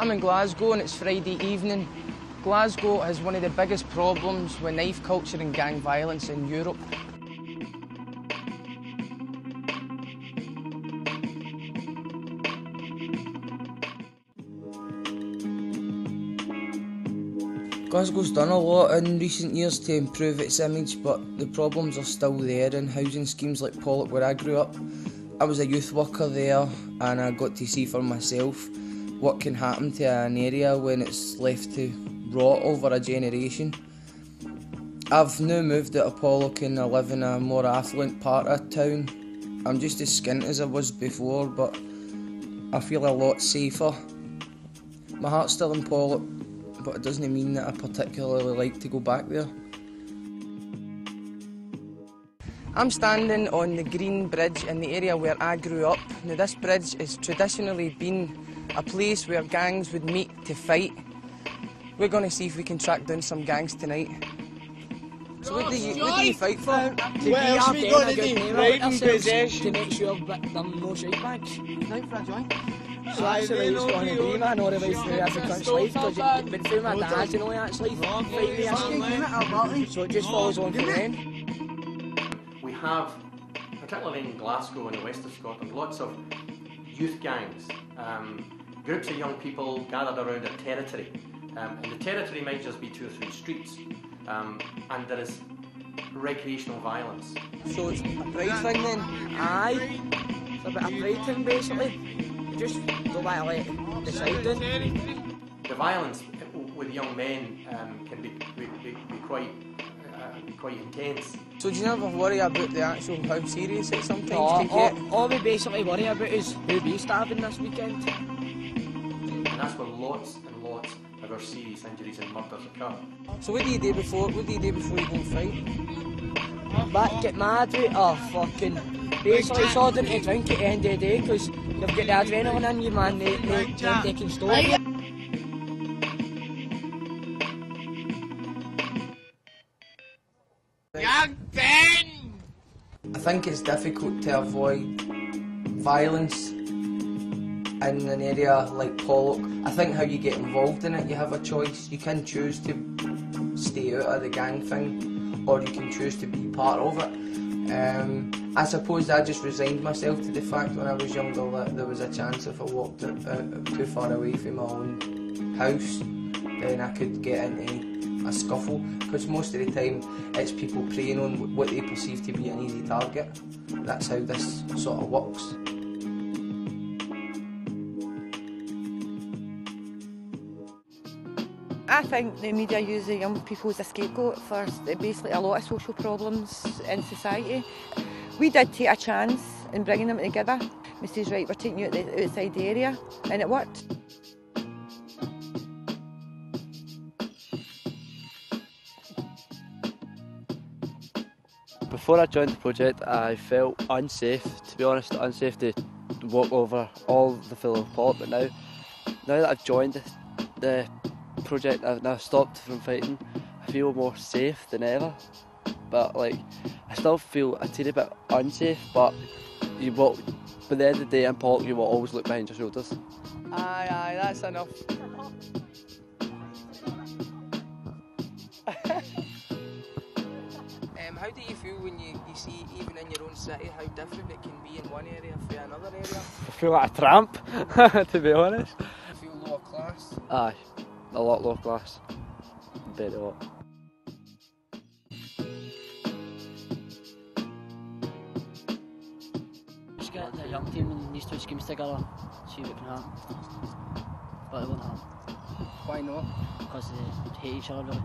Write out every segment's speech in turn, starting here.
I'm in Glasgow and it's Friday evening. Glasgow has one of the biggest problems with knife culture and gang violence in Europe. Glasgow's done a lot in recent years to improve its image, but the problems are still there in housing schemes like Pollok, where I grew up. I was a youth worker there and I got to see for myself what can happen to an area when it's left to rot over a generation. I've now moved to of Pollok and I live in a more affluent part of town. I'm just as skint as I was before, but I feel a lot safer. My heart's still in Pollok, but it doesn't mean that I particularly like to go back there. I'm standing on the Green Bridge in the area where I grew up. Now this bridge has traditionally been a place where gangs would meet to fight. We're going to see if we can track down some gangs tonight. So what do you, what do you fight for? To what else we going to do? Right in possession. To make sure that there are no shite bags. Knife for a joint? So that's the way it's going to be, man. Otherwise, they have to crunch life because you've been through my dad, you know that's life. Five. So it just follows on from then. We have, particularly in Glasgow and the west of Scotland, lots of youth gangs, um, groups of young people gathered around a territory. Um, and the territory might just be two or three streets. Um, and there is recreational violence. So it's a pride thing then? Aye. It's a bit of pride thing basically. You just go by like decide then. The violence with young men um, can be, be, be, be quite uh, quite intense. So do you never worry about the actual how serious it sometimes No, can all, get? all we basically worry about is who we starving this weekend. And that's where lots and lots of our serious injuries and murders occur. So what do you do before? What do you do before you go and fight? But get mad with oh fucking basically it's all down to drink at the end of the day because you've got the adrenaline in you man they, they, they, they can stop you. Young Ben! I think it's difficult to avoid violence in an area like Pollok. I think how you get involved in it, you have a choice. You can choose to stay out of the gang thing, or you can choose to be part of it. Um, I suppose I just resigned myself to the fact when I was younger that there was a chance if I walked out, out too far away from my own house, then I could get into a scuffle. Because most of the time it's people preying on what they perceive to be an easy target. That's how this sort of works. I think the media use the young people as a scapegoat for basically a lot of social problems in society. We did take a chance in bringing them together. We says, right, we're taking you outside the area, and it worked. Before I joined the project, I felt unsafe, to be honest, unsafe to walk over all the fellow Pollok. But now, now that I've joined the project, I've now stopped from fighting, I feel more safe than ever. But like, I still feel a teeny bit unsafe. But you will, by the end of the day in Pollok, you will always look behind your shoulders. Aye, aye, that's enough. um, how do you feel when you, you see, even in your own city, how different it can be in one area from another area? I feel like a tramp, to be honest. I feel lower class? Aye, a lot lower class. Very lot. Just get the young team and these two schemes together, see what it can happen. But it won't happen Why not? because they hate each other really.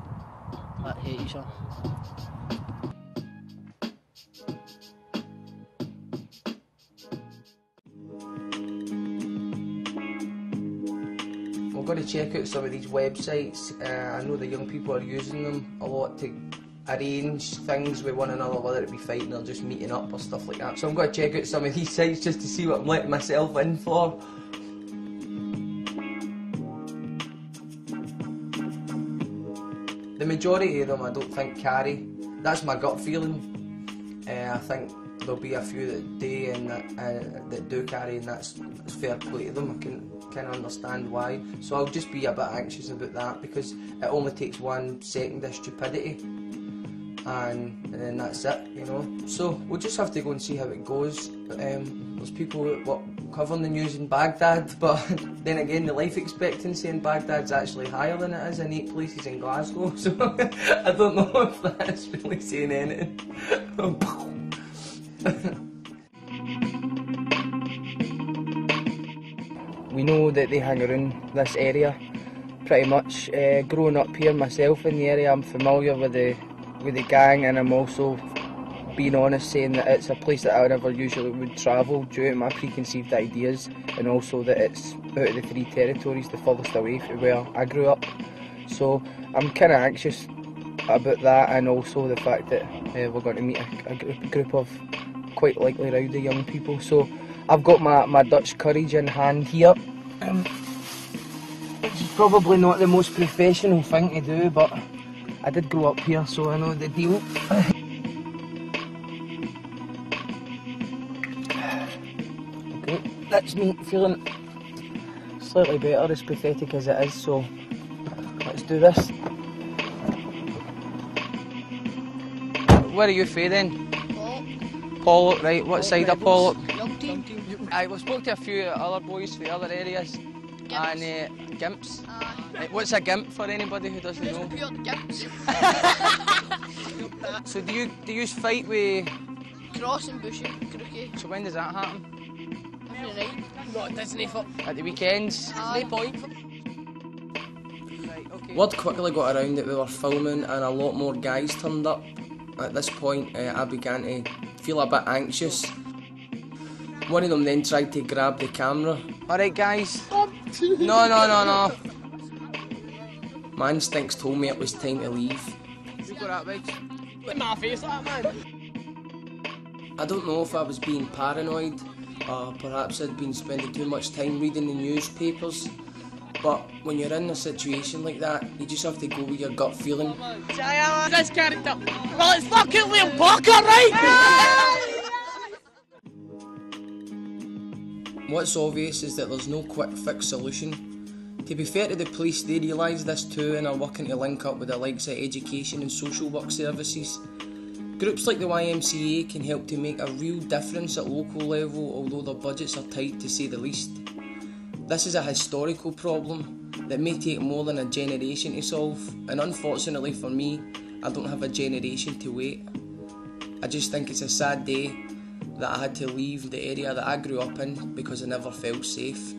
Like, hate each other. We're going to check out some of these websites. Uh, I know the young people are using them a lot to arrange things with one another, whether it be fighting or just meeting up or stuff like that. So I'm going to check out some of these sites just to see what I'm letting myself in for. The majority of them I don't think carry. That's my gut feeling. Uh, I think there'll be a few that do and that, uh, that do carry, and that's, fair play to them. I can kind of understand why. So I'll just be a bit anxious about that because it only takes one second of stupidity, and, and then that's it, you know. So we'll just have to go and see how it goes. Um, there's people what, covering the news in Baghdad, but then again, the life expectancy in Baghdad's actually higher than it is in eight places in Glasgow. So I don't know if that's really saying anything. We know that they hang around this area pretty much. Uh, growing up here myself in the area, I'm familiar with the with the gang, and I'm also being honest saying that it's a place that I never usually would travel due to my preconceived ideas, and also that it's out of the three territories the furthest away from where I grew up. So I'm kind of anxious about that, and also the fact that uh, we're going to meet a, a group, group of quite likely rowdy young people. So I've got my, my Dutch courage in hand here. Um, which is probably not the most professional thing to do, but I did grow up here, so I know the deal. okay, that's me feeling slightly better, as pathetic as it is, so let's do this. Where are you feeding? Pollok, right, what side of Pollok? I we spoke to a few other boys from the other areas. And uh, gimps. Right, what's a gimp for anybody who doesn't know? Gimps. So do you do you fight with? Cross and bushy, crookie. So when does that happen? Every night. Not Disney for At the weekends. no point. For... Right, okay. Word quickly got around that we were filming and a lot more guys turned up. At this point, uh, I began to feel a bit anxious. One of them then tried to grab the camera. Alright, guys. No, no, no, no. My instincts told me it was time to leave. Man. I don't know if I was being paranoid or perhaps I'd been spending too much time reading the newspapers. But when you're in a situation like that, you just have to go with your gut feeling. This character. Well, it's fucking Liam Parker, right? What's obvious is that there's no quick fix solution. To be fair to the police, they realise this too and are working to link up with the likes of education and social work services. Groups like the YMCA can help to make a real difference at local level, although their budgets are tight to say the least. This is a historical problem that may take more than a generation to solve, and unfortunately for me, I don't have a generation to wait. I just think it's a sad day that I had to leave the area that I grew up in because I never felt safe.